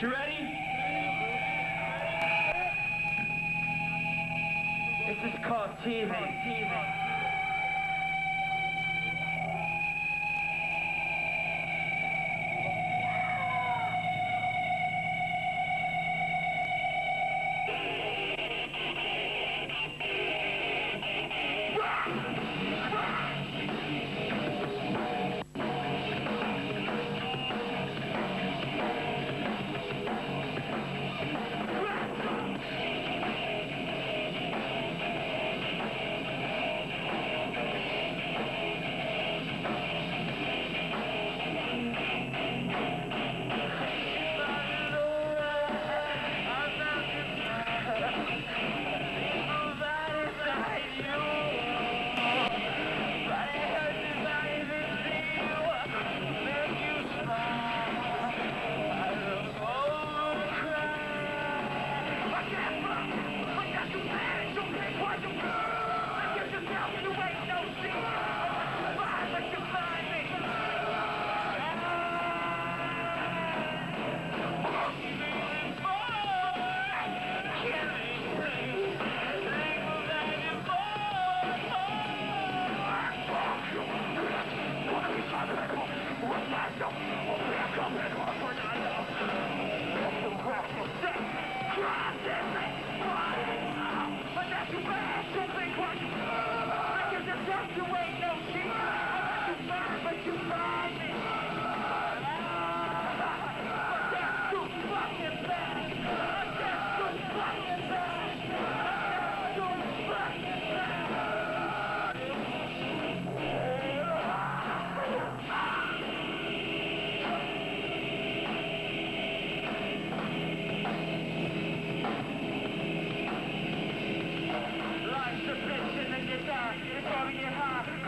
You ready? This is called teething. Life's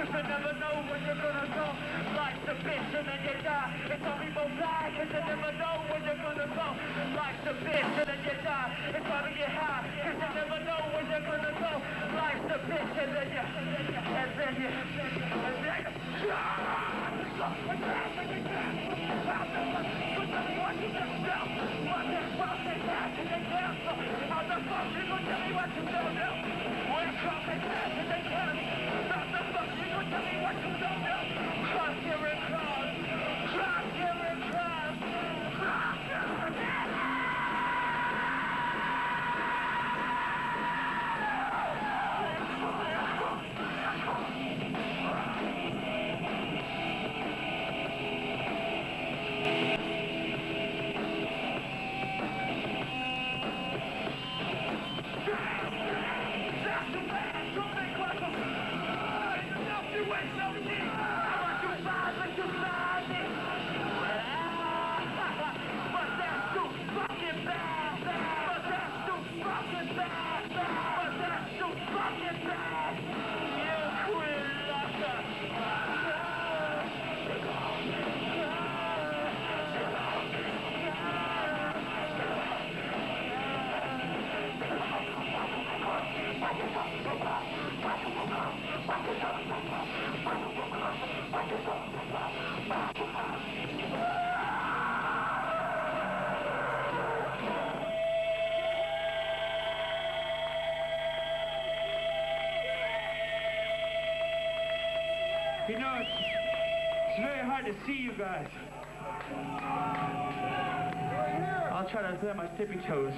cause you never know when you're gonna go. Life's a bitch and then you die. It's be more bad, cause you never know when you're gonna go. Life's a bitch and then you die. It's gonna get high, cause you never know when you're gonna go. Life's a bitch and then you, and then you, and then you. You know, it's, it's very hard to see you guys. I'll try to clear my tippy toes.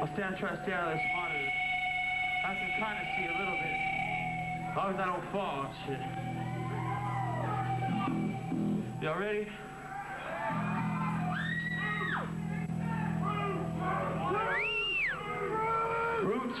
I'll stand, try to stay out of this monitor. I can kind of see a little bit. Hope that don't fall shit. Y'all ready? Roots.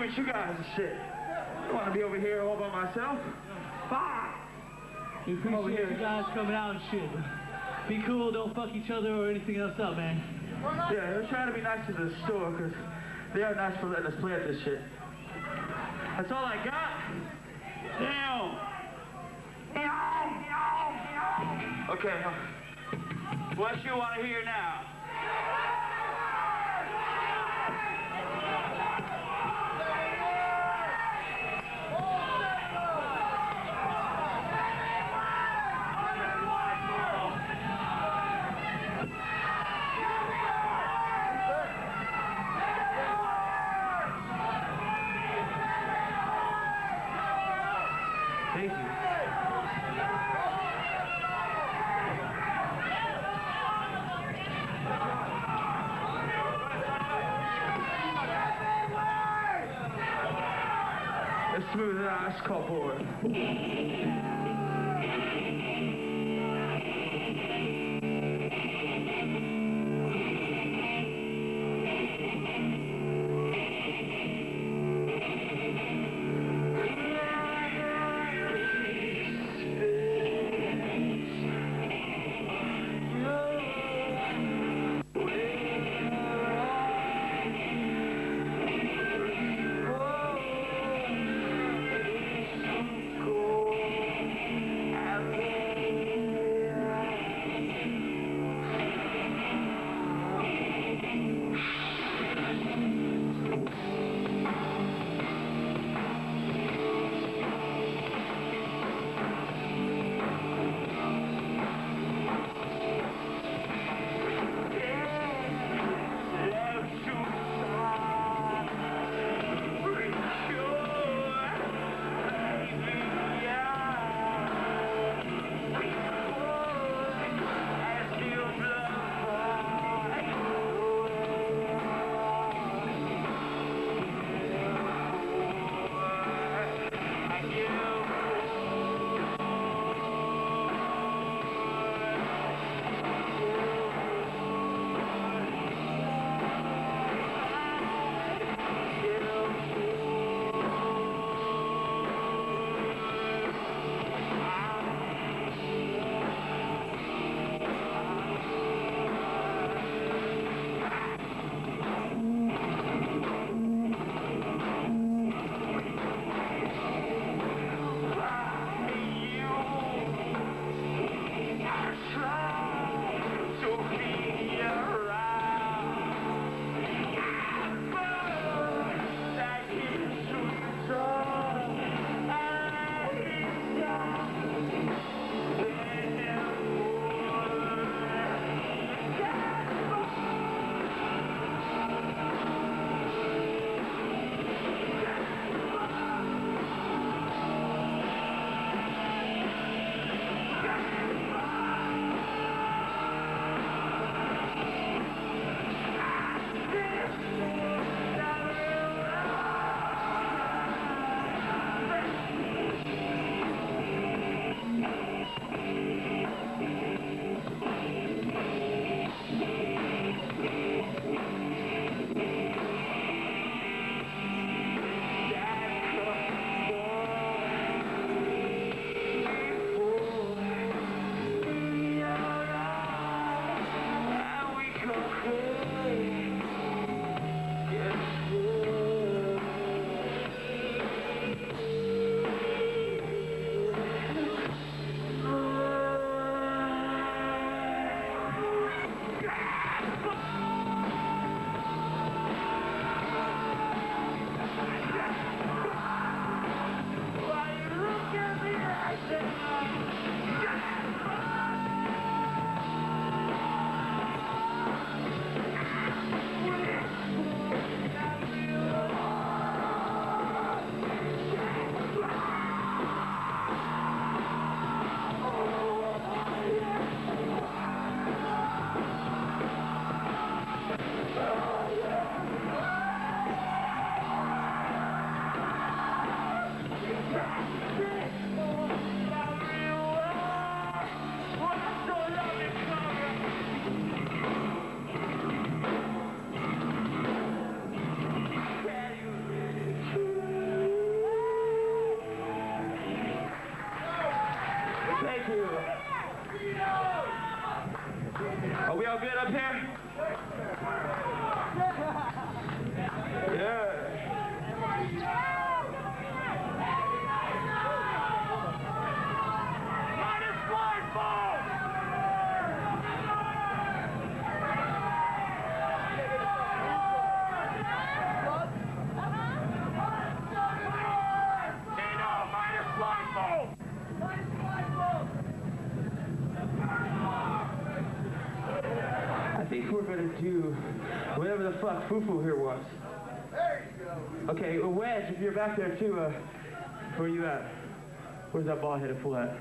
With you guys and shit. I don't want to be over here all by myself. Fuck. We Come over appreciate here. you guys coming out and shit. Be cool, don't fuck each other or anything else up, man. Yeah, we're trying to be nice to the store because they are nice for letting us play at this shit. That's all I got. Damn. Okay. What you want to hear now? Let's smooth out. Let's We're gonna do whatever the fuck Fufu here wants. Okay, Wedge, if you're back there too, uh, where you at? Where's that ball headed full at?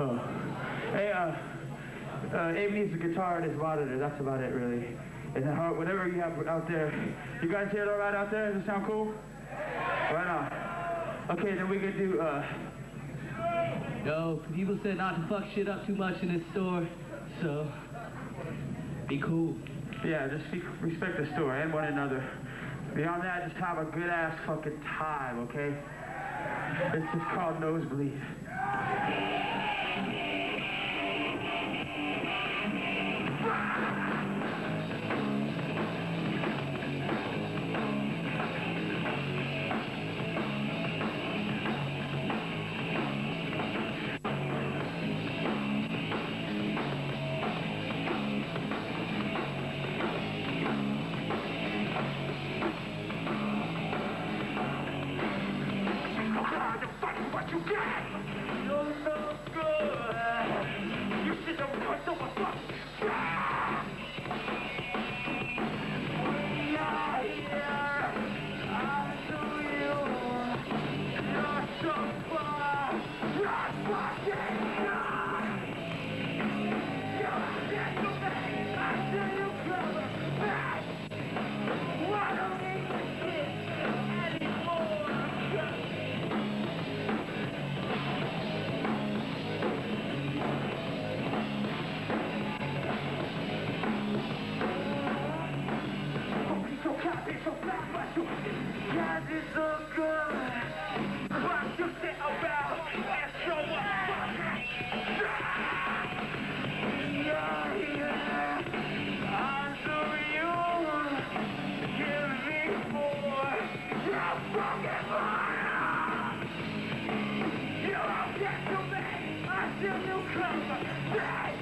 Oh. Hey, uh, uh, Abe needs a guitar and his monitor. That's about it, really. And how- whatever you have out there. You guys hear it all right out there? Does it sound cool? Right on. Okay, then we can do, uh, Yo, people said not to fuck shit up too much in this store, so be cool. Yeah, just respect the store and one another. Beyond that, just have a good ass fucking time, okay? It's just called nosebleed. Me until you come back.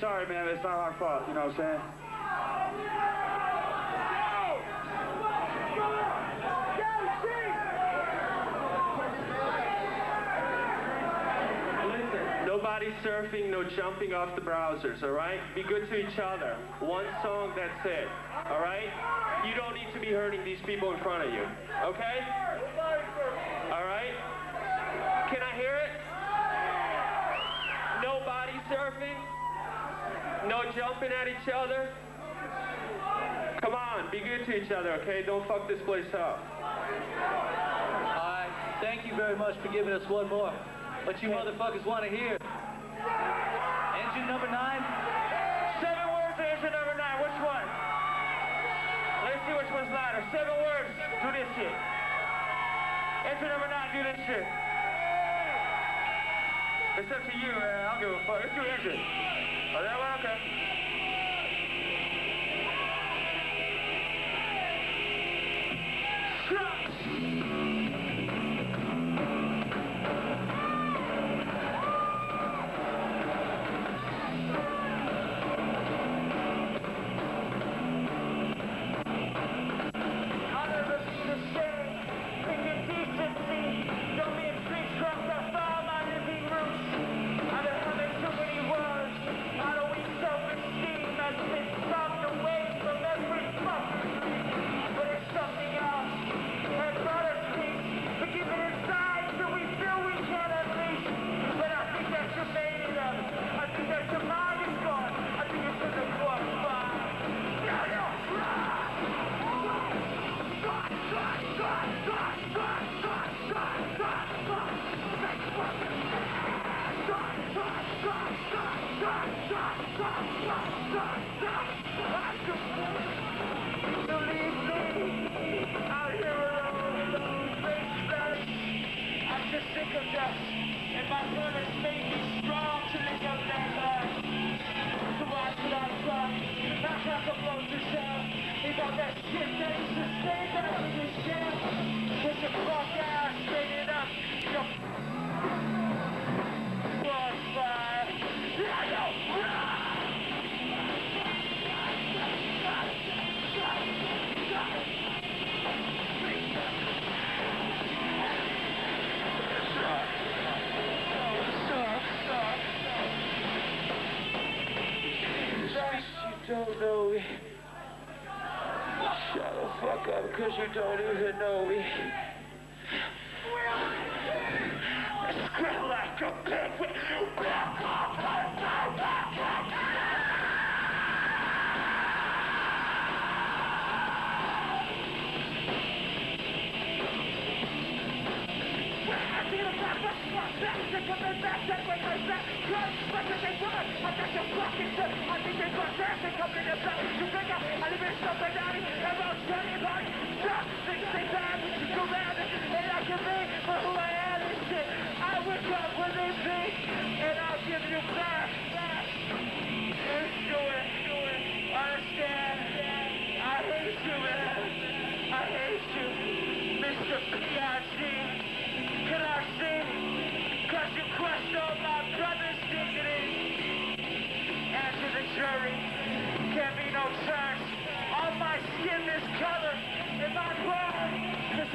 Sorry, man. It's not our fault. You know what I'm saying? Nobody surfing, no jumping off the browsers, all right? Be good to each other. One song, that's it, all right? You don't need to be hurting these people in front of you, okay? Jumping at each other? Come on, be good to each other, okay? Don't fuck this place up. Alright, thank you very much for giving us one more. What you motherfuckers want to hear? Engine number nine? Seven words to answer number nine. Which one? Let's see which one's louder. Seven words. Do this shit. Engine number nine. Do this shit. It's up to you, man. I don't give a fuck. Let's do engine. Oh, that fuck up because you don't even know me. Well, scream like a pig. I got your fucking shit. I think it's my dressing coming in back. You think I'm a little something out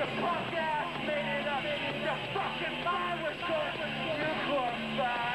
the punk ass made it up. The fucking mind was going nuclear fire.